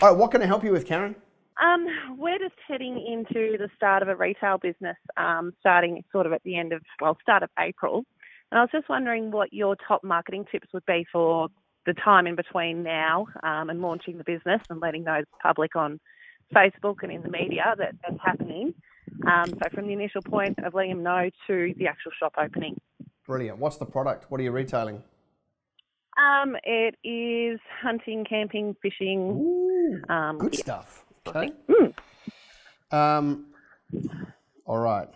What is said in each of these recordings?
All right, what can I help you with, Karen? Um, we're just heading into the start of a retail business, um, starting sort of at the end of, well, start of April. And I was just wondering what your top marketing tips would be for the time in between now um, and launching the business and letting those public on Facebook and in the media that that's happening. Um, so from the initial point of letting them know to the actual shop opening. Brilliant. What's the product? What are you retailing? Um, it is hunting, camping, fishing. Ooh, Um, good yeah. stuff. Okay. Mm. Um, all right.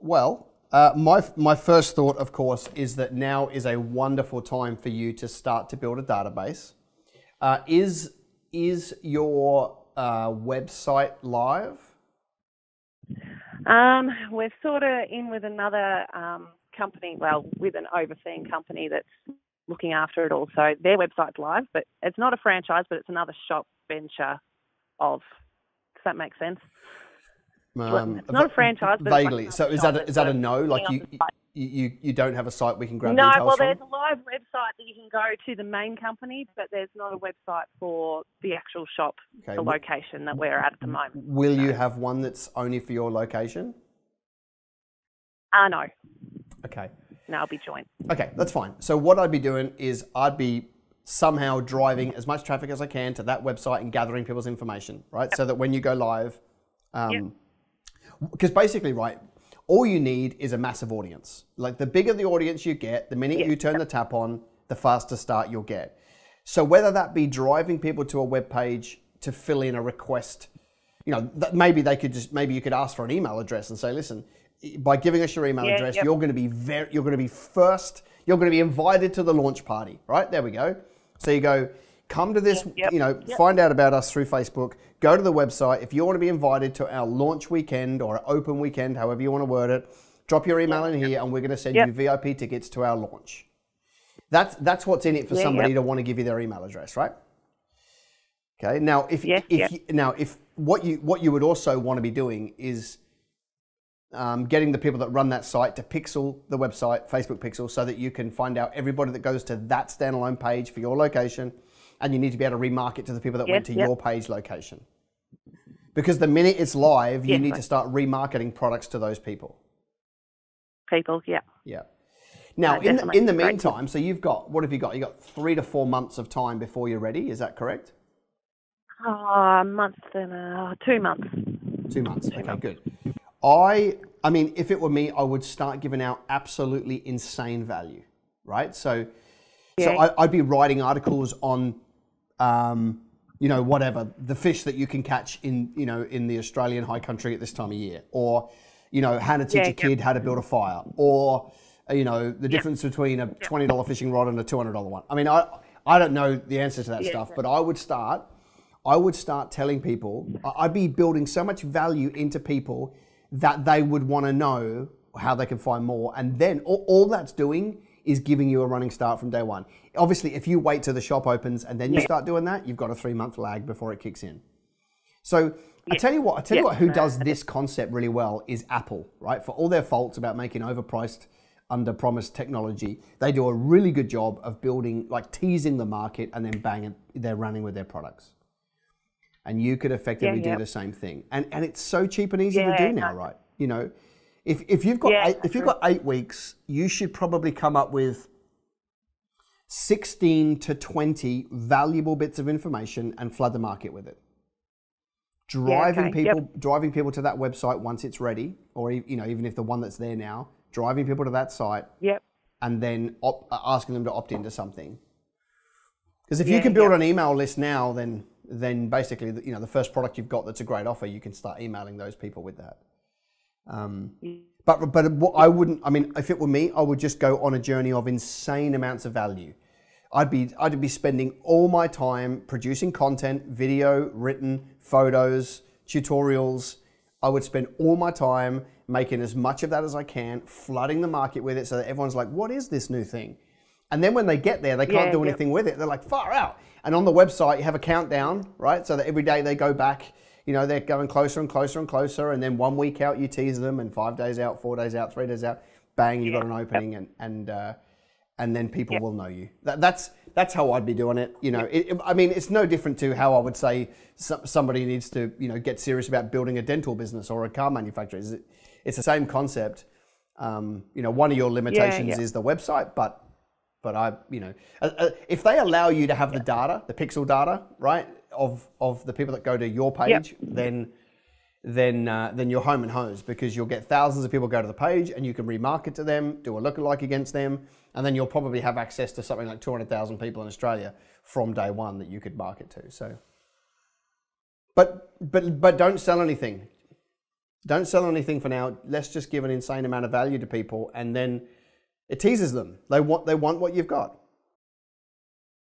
Well, uh, my my first thought, of course, is that now is a wonderful time for you to start to build a database. Uh, is is your uh, website live? Um, we're sort of in with another um, company, well, with an overseeing company that's looking after it all. So their website's live, but it's not a franchise, but it's another shop venture of. Does that make sense? Um, it's not a franchise, but it's like vaguely. so is that a, is that a no? Like you, on the site. you you don't have a site we can grab No, details well, from? there's a live website that you can go to the main company, but there's not a website for the actual shop, Okay, the location that we're at at the moment. Will you have one that's only for your location? Ah, no, Okay. No, I'll be joined. Okay, that's fine. So what I'd be doing is I'd be somehow driving as much traffic as I can to that website and gathering people's information, right? So that when you go live, um, because basically, right, all you need is a massive audience. Like the bigger the audience you get, the minute Yeah. you turn the tap on, the faster start you'll get. So whether that be driving people to a web page to fill in a request, you know, that maybe they could just maybe you could ask for an email address and say, listen, by giving us your email Yeah, address, yep. you're going to be very, you're going to be first, you're going to be invited to the launch party, right? There we go. So you go, come to this, Yep, you know, yep. find out about us through Facebook. Go to the website. If you want to be invited to our launch weekend or open weekend, however you want to word it, drop your email in here, and we're going to send Yep. you VIP tickets to our launch. That's that's what's in it for Yeah, somebody yep. to want to give you their email address, right? Okay. Now, if Yes, if yep. you, now if what you what you would also want to be doing is um, getting the people that run that site to pixel the website, Facebook Pixel, so that you can find out everybody that goes to that standalone page for your location, and you need to be able to remarket to the people that went to yep. your page location. Because the minute it's live, you Yes, need I- to start remarketing products to those people. People, yeah. Yeah. Now, No, in the, in the meantime, so you've got what have you got? You've got three to four months of time before you're ready. Is that correct? Oh, a month and uh, two months. Two months. Okay, good. I, I mean, if it were me, I would start giving out absolutely insane value, right? So, so Yeah. I, I'd be writing articles on, um, you know, whatever the fish that you can catch in, you know, in the Australian high country at this time of year, or, you know, how to teach Yeah, a kid how to build a fire, or, uh, you know, the difference between a twenty dollar fishing rod and a two hundred dollar one. I mean, I, I don't know the answer to that stuff, but I would start. I would start telling people, I'd be building so much value into people that they would want to know how they can find more. And then all, all that's doing is giving you a running start from day one. Obviously, if you wait till the shop opens and then you start doing that, you've got a three month lag before it kicks in. So I tell you what, I tell you what, who does this concept really well is Apple, right? For all their faults about making overpriced, under promised technology, they do a really good job of building, like teasing the market and then bang, it, they're running with their products. And you could effectively Yeah, do the same thing. And and it's so cheap and easy to do now, right? You know, if, if you've got Yeah, eight, if you've got eight weeks, you should probably come up with 16 to 20 valuable bits of information and flood the market with it. Driving okay, yep. people driving people to that website once it's ready, or you know, even if the one that's there now, driving people to that site Yep. and then op- uh, asking them to opt into something. Because if you can build yeah. an email list now, then then basically, you know, the first product you've got that's a great offer, you can start emailing those people with that. Um, but but what I wouldn't. I mean, if it were me, I would just go on a journey of insane amounts of value. I'd be I'd be spending all my time producing content, video, written, photos, tutorials. I would spend all my time making as much of that as I can, flooding the market with it, so that everyone's like, "What is this new thing?" And then when they get there, they can't Yeah, do yep. anything with it. They're like, "Far out!" And on the website, you have a countdown, right? So that every day they go back. You know, they're going closer and closer and closer, and then one week out you tease them, and five days out, four days out, three days out, bang, you've got an opening, and and uh, and then people Yep. will know you. That, that's that's how I'd be doing it. You know, it, I mean, it's no different to how I would say somebody needs to you know get serious about building a dental business or a car manufacturer. It's, it's the same concept. Um, you know, one of your limitations yeah. is the website, but but I, you know, uh, uh, if they allow you to have the data, the pixel data, right, of of the people that go to your page, then then uh, then you're home and hose because you'll get thousands of people go to the page and you can remarket to them, do a lookalike against them, and then you'll probably have access to something like 200,000 people in Australia from day one that you could market to. So, but but but don't sell anything. Don't sell anything for now. Let's just give an insane amount of value to people, and then it teases them. They want they want what you've got.